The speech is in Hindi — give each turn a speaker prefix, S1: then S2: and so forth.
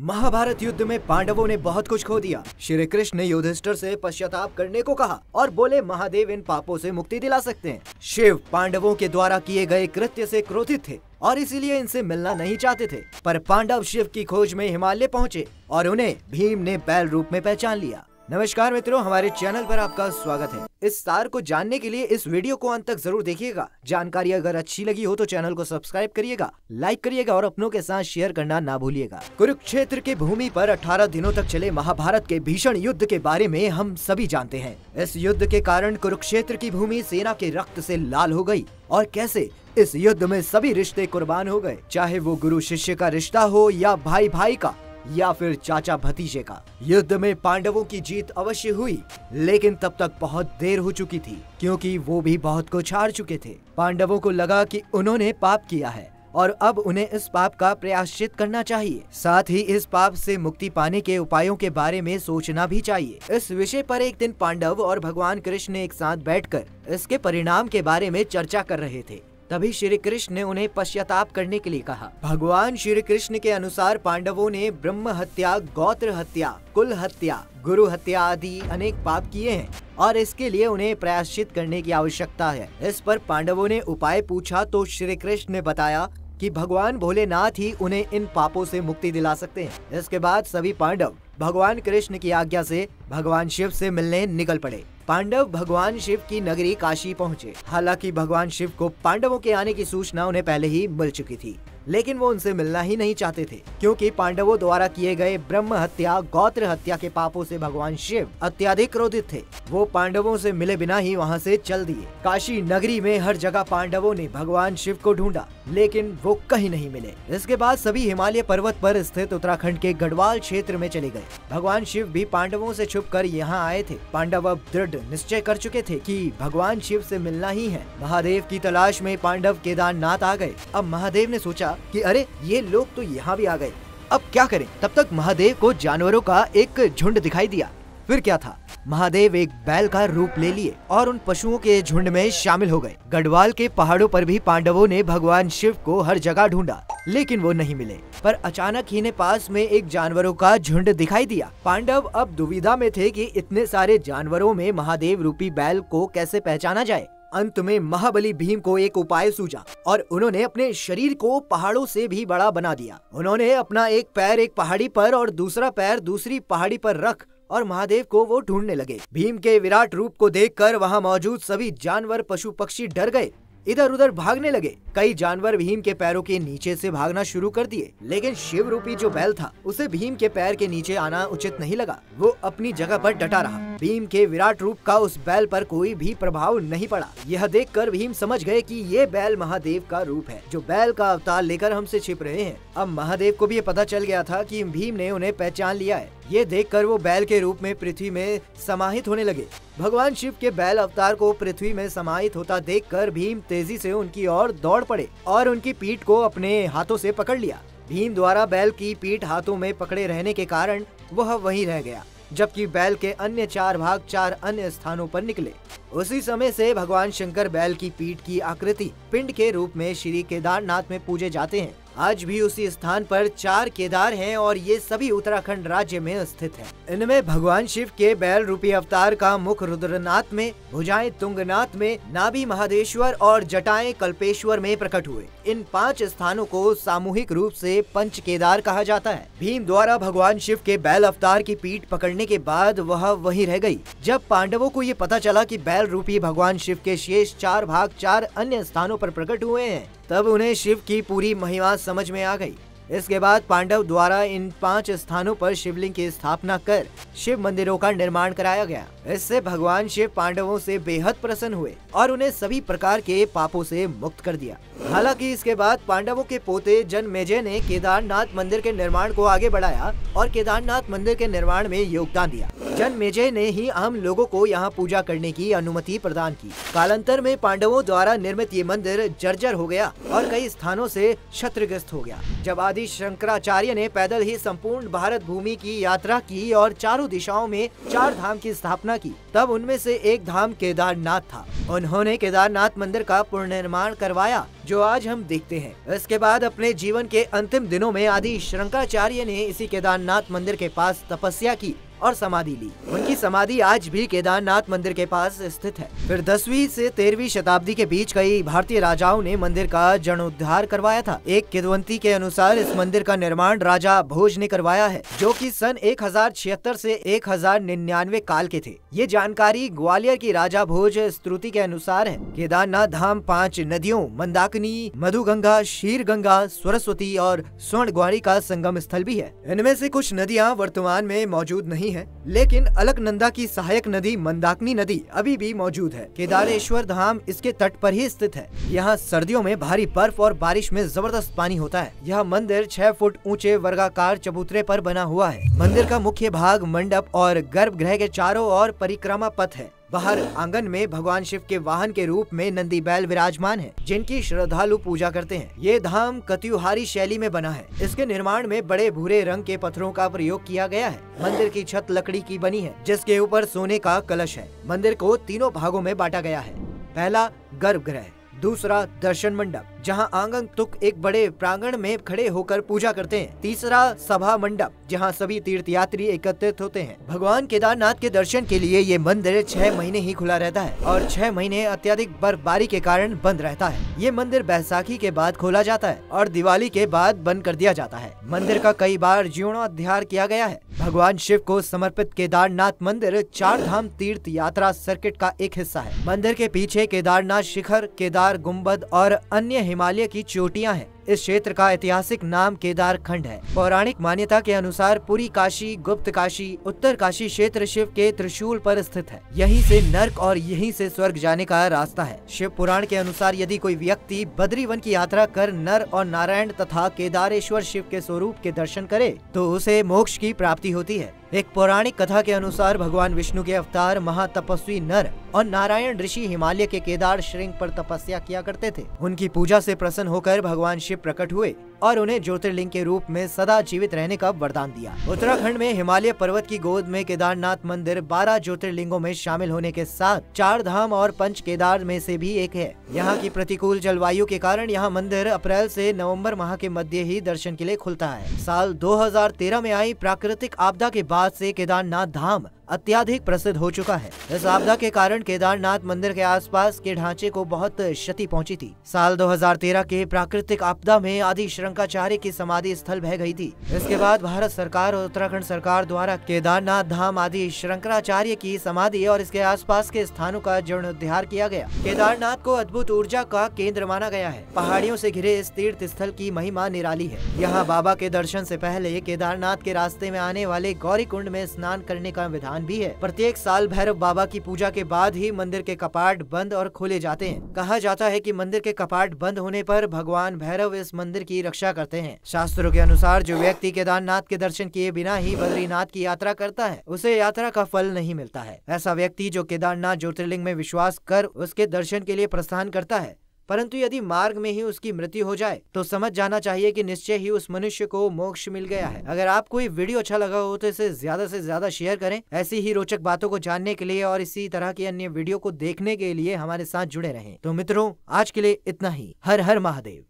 S1: महाभारत युद्ध में पांडवों ने बहुत कुछ खो दिया। श्री कृष्ण ने युधिष्ठर से पश्चाताप करने को कहा और बोले, महादेव इन पापों से मुक्ति दिला सकते हैं। शिव पांडवों के द्वारा किए गए कृत्य से क्रोधित थे और इसीलिए इनसे मिलना नहीं चाहते थे। पर पांडव शिव की खोज में हिमालय पहुँचे और उन्हें भीम ने बैल रूप में पहचान लिया। नमस्कार मित्रों, हमारे चैनल पर आपका स्वागत है। इस सार को जानने के लिए इस वीडियो को अंत तक ज़रूर देखिएगा। जानकारी अगर अच्छी लगी हो तो चैनल को सब्सक्राइब करिएगा, लाइक करिएगा और अपनों के साथ शेयर करना ना भूलिएगा। कुरुक्षेत्र की भूमि पर 18 दिनों तक चले महाभारत के भीषण युद्ध के बारे में हम सभी जानते हैं। इस युद्ध के कारण कुरुक्षेत्र की भूमि सेना के रक्त से लाल हो गई और कैसे? इस युद्ध में सभी रिश्ते कुर्बान हो गए, चाहे वो गुरु शिष्य का रिश्ता हो या भाई भाई का। या फिर चाचा भतीजे का। युद्ध में पांडवों की जीत अवश्य हुई, लेकिन तब तक बहुत देर हो चुकी थी, क्योंकि वो भी बहुत कुछ हार चुके थे। पांडवों को लगा कि उन्होंने पाप किया है, और अब उन्हें इस पाप का प्रयाश्चित करना चाहिए। साथ ही इस पाप से मुक्ति पाने के उपायों के बारे में सोचना भी चाहिए। इस विषय पर एक दिन पांडव और भगवान कृष्ण एक साथ बैठकर इसके परिणाम के बारे में चर्चा कर रहे थे। तभी श्री कृष्ण ने उन्हें पश्चाताप करने के लिए कहा। भगवान श्री कृष्ण के अनुसार पांडवों ने ब्रह्म हत्या, गौत्र हत्या, कुल हत्या, गुरु हत्या आदि अनेक पाप किए हैं और इसके लिए उन्हें प्रायश्चित करने की आवश्यकता है। इस पर पांडवों ने उपाय पूछा तो श्री कृष्ण ने बताया कि भगवान भोलेनाथ ही उन्हें इन पापों से मुक्ति दिला सकते हैं। इसके बाद सभी पांडव भगवान कृष्ण की आज्ञा से भगवान शिव से मिलने निकल पड़े। पांडव भगवान शिव की नगरी काशी पहुँचे। हालाँकि भगवान शिव को पांडवों के आने की सूचना उन्हें पहले ही मिल चुकी थी। लेकिन वो उनसे मिलना ही नहीं चाहते थे, क्योंकि पांडवों द्वारा किए गए ब्रह्म हत्या, गौत्र हत्या के पापों से भगवान शिव अत्याधिक क्रोधित थे। वो पांडवों से मिले बिना ही वहाँ से चल दिए। काशी नगरी में हर जगह पांडवों ने भगवान शिव को ढूंढा, लेकिन वो कहीं नहीं मिले। इसके बाद सभी हिमालय पर्वत पर स्थित उत्तराखंड के गढ़वाल क्षेत्र में चले गए। भगवान शिव भी पांडवों से छुप कर यहाँ आए थे। पांडव अब दृढ़ निश्चय कर चुके थे कि भगवान शिव से मिलना ही है। महादेव की तलाश में पांडव केदारनाथ आ गए। अब महादेव ने सोचा कि अरे, ये लोग तो यहाँ भी आ गए। अब क्या करें? तब तक महादेव को जानवरों का एक झुंड दिखाई दिया। फिर क्या था? महादेव एक बैल का रूप ले लिए और उन पशुओं के झुंड में शामिल हो गए। गढ़वाल के पहाड़ों पर भी पांडवों ने भगवान शिव को हर जगह ढूंढा, लेकिन वो नहीं मिले। पर अचानक ही ने पास में एक जानवरों का झुंड दिखाई दिया। पांडव अब दुविधा में थे कि इतने सारे जानवरों में महादेव रूपी बैल को कैसे पहचाना जाए। अंत में महाबली भीम को एक उपाय सूझा और उन्होंने अपने शरीर को पहाड़ों से भी बड़ा बना दिया। उन्होंने अपना एक पैर एक पहाड़ी पर और दूसरा पैर दूसरी पहाड़ी पर रख और महादेव को वो ढूँढने लगे। भीम के विराट रूप को देखकर वहाँ मौजूद सभी जानवर, पशु, पक्षी डर गए। इधर उधर भागने लगे। कई जानवर भीम के पैरों के नीचे से भागना शुरू कर दिए। लेकिन शिव रूपी जो बैल था, उसे भीम के पैर के नीचे आना उचित नहीं लगा। वो अपनी जगह पर डटा रहा। भीम के विराट रूप का उस बैल पर कोई भी प्रभाव नहीं पड़ा। यह देखकर भीम समझ गए कि ये बैल महादेव का रूप है, जो बैल का अवतार लेकर हमसे छिप रहे हैं। अब महादेव को भी पता चल गया था कि भीम ने उन्हें पहचान लिया है। ये देखकर वो बैल के रूप में पृथ्वी में समाहित होने लगे। भगवान शिव के बैल अवतार को पृथ्वी में समाहित होता देखकर भीम तेज़ी से उनकी ओर दौड़ पड़े और उनकी पीठ को अपने हाथों से पकड़ लिया। भीम द्वारा बैल की पीठ हाथों में पकड़े रहने के कारण वह वहीं रह गया। जबकि बैल के अन्य चार भाग चार अन्य स्थानों पर निकले। उसी समय से भगवान शंकर बैल की पीठ की आकृति पिंड के रूप में श्री केदारनाथ में पूजे जाते हैं। आज भी उसी स्थान पर चार केदार हैं और ये सभी उत्तराखंड राज्य में स्थित हैं। इनमें भगवान शिव के बैल रूपी अवतार का मुख रुद्रनाथ में, भुजाएँ तुंगनाथ में, नाभि महादेश्वर और जटाएँ कल्पेश्वर में प्रकट हुए। इन पाँच स्थानों को सामूहिक रूप से पंच केदार कहा जाता है। भीम द्वारा भगवान शिव के बैल अवतार की पीठ पकड़ने के बाद वह वहीं रह गई। जब पांडवों को ये पता चला कि बैल रूपी भगवान शिव के शेष चार भाग चार अन्य स्थानों पर प्रकट हुए हैं, तब उन्हें शिव की पूरी महिमा समझ में आ गई। इसके बाद पांडव द्वारा इन पाँच स्थानों पर शिवलिंग की स्थापना कर शिव मंदिरों का निर्माण कराया गया। इससे भगवान शिव पांडवों से बेहद प्रसन्न हुए और उन्हें सभी प्रकार के पापों से मुक्त कर दिया। हालाँकि इसके बाद पांडवों के पोते जन मेजय ने केदारनाथ मंदिर के निर्माण को आगे बढ़ाया और केदारनाथ मंदिर के निर्माण में योगदान दिया। जन मेजय ने ही आम लोगों को यहाँ पूजा करने की अनुमति प्रदान की। कालांतर में पांडवों द्वारा निर्मित ये मंदिर जर्जर हो गया और कई स्थानों से क्षत्रग्रस्त हो गया। जब आदि शंकराचार्य ने पैदल ही संपूर्ण भारत भूमि की यात्रा की और चारों दिशाओं में चार धाम की स्थापना की, तब उनमें से एक धाम केदारनाथ था। उन्होंने केदारनाथ मंदिर का पुनर्निर्माण करवाया, जो आज हम देखते हैं। इसके बाद अपने जीवन के अंतिम दिनों में आदि शंकराचार्य ने इसी केदारनाथ मंदिर के पास तपस्या की। और समाधि ली। उनकी समाधि आज भी केदारनाथ मंदिर के पास स्थित है। फिर दसवीं से तेरहवीं शताब्दी के बीच कई भारतीय राजाओं ने मंदिर का जीर्णोद्धार करवाया था। एक किदवंती के अनुसार इस मंदिर का निर्माण राजा भोज ने करवाया है, जो कि सन एक हज़ार छिहत्तर ऐसी एक हज़ार निन्यानवे काल के थे। ये जानकारी ग्वालियर की राजा भोज स्तुति के अनुसार है। केदारनाथ धाम पाँच नदियों, मंदाकिनी, मधुगंगा शीर गंगा सरस्वती और स्वर्ण ग्वारी का संगम स्थल भी है। इनमें से कुछ नदियाँ वर्तमान में मौजूद नहीं है। लेकिन अलकनंदा की सहायक नदी मंदाकिनी नदी अभी भी मौजूद है। केदारेश्वर धाम इसके तट पर ही स्थित है। यहाँ सर्दियों में भारी बर्फ़ और बारिश में ज़बरदस्त पानी होता है। यह मंदिर छह फुट ऊँचे वर्गाकार चबूतरे पर बना हुआ है। मंदिर का मुख्य भाग मंडप और गर्भगृह के चारों ओर परिक्रमा पथ है। बाहर आँगन में भगवान शिव के वाहन के रूप में नंदी बैल विराजमान है, जिनकी श्रद्धालु पूजा करते हैं। ये धाम कत्युहारी शैली में बना है। इसके निर्माण में बड़े भूरे रंग के पत्थरों का प्रयोग किया गया है। मंदिर की छत लकड़ी की बनी है, जिसके ऊपर सोने का कलश है। मंदिर को तीनों भागों में बांटा गया है। पहला गर्भगृह दूसरा दर्शन मंडप, जहाँ आँगन तुक एक बड़े प्रांगण में खड़े होकर पूजा करते हैं। तीसरा सभा मंडप, जहाँ सभी तीर्थ यात्री एकत्रित होते हैं। भगवान केदारनाथ के दर्शन के लिए ये मंदिर छह महीने ही खुला रहता है और छह महीने अत्यधिक बर्फबारी के कारण बंद रहता है। ये मंदिर बैसाखी के बाद खोला जाता है और दिवाली के बाद बंद कर दिया जाता है। मंदिर का कई बार जीर्णोद्धार किया गया है। भगवान शिव को समर्पित केदारनाथ मंदिर चार धाम तीर्थ यात्रा सर्किट का एक हिस्सा है। मंदिर के पीछे केदारनाथ शिखर, केदार गुंबद और अन्य हिमालय की चोटियाँ हैं। इस क्षेत्र का ऐतिहासिक नाम केदार खंड है। पौराणिक मान्यता के अनुसार पूरी काशी, गुप्त काशी, उत्तर काशी क्षेत्र शिव के त्रिशूल पर स्थित है। यहीं से नर्क और यहीं से स्वर्ग जाने का रास्ता है। शिव पुराण के अनुसार यदि कोई व्यक्ति बद्रीवन की यात्रा कर नर और नारायण तथा केदारेश्वर शिव के स्वरूप के दर्शन करे तो उसे मोक्ष की प्राप्ति होती है। एक पौराणिक कथा के अनुसार भगवान विष्णु के अवतार महातपस्वी नर और नारायण ऋषि हिमालय के केदार श्रृंग पर तपस्या किया करते थे। उनकी पूजा से प्रसन्न होकर भगवान शिव प्रकट हुए और उन्हें ज्योतिर्लिंग के रूप में सदा जीवित रहने का वरदान दिया। उत्तराखंड में हिमालय पर्वत की गोद में केदारनाथ मंदिर बारह ज्योतिर्लिंगों में शामिल होने के साथ चार धाम और पंच केदार में से भी एक है। यहाँ की प्रतिकूल जलवायु के कारण यहाँ मंदिर अप्रैल से नवंबर माह के मध्य ही दर्शन के लिए खुलता है। साल 2013 में आई प्राकृतिक आपदा के बाद से केदारनाथ धाम अत्याधिक प्रसिद्ध हो चुका है। इस आपदा के कारण केदारनाथ मंदिर के आसपास के ढांचे को बहुत क्षति पहुँची थी। साल 2013 के प्राकृतिक आपदा में आदि शंकराचार्य की समाधि स्थल बह गई थी। इसके बाद भारत सरकार और उत्तराखंड सरकार द्वारा केदारनाथ धाम आदि शंकराचार्य की समाधि और इसके आसपास के स्थानों का जीर्णोद्धार किया गया। केदारनाथ को अद्भुत ऊर्जा का केंद्र माना गया है। पहाड़ियों से घिरे इस तीर्थ स्थल की महिमा निराली है। यहाँ बाबा के दर्शन से पहले केदारनाथ के रास्ते में आने वाले गौरी कुंड में स्नान करने का विधान भी है। प्रत्येक साल भैरव बाबा की पूजा के बाद ही मंदिर के कपाट बंद और खोले जाते हैं। कहा जाता है कि मंदिर के कपाट बंद होने पर भगवान भैरव इस मंदिर की रक्षा करते हैं। शास्त्रों के अनुसार जो व्यक्ति केदारनाथ के दर्शन किए बिना ही बद्रीनाथ की यात्रा करता है, उसे यात्रा का फल नहीं मिलता है। ऐसा व्यक्ति जो केदारनाथ ज्योतिर्लिंग में विश्वास कर उसके दर्शन के लिए प्रस्थान करता है, परंतु यदि मार्ग में ही उसकी मृत्यु हो जाए तो समझ जाना चाहिए कि निश्चय ही उस मनुष्य को मोक्ष मिल गया है। अगर आपको ये वीडियो अच्छा लगा हो तो इसे ज़्यादा से ज़्यादा शेयर करें। ऐसी ही रोचक बातों को जानने के लिए और इसी तरह की अन्य वीडियो को देखने के लिए हमारे साथ जुड़े रहें। तो मित्रों, आज के लिए इतना ही। हर हर महादेव।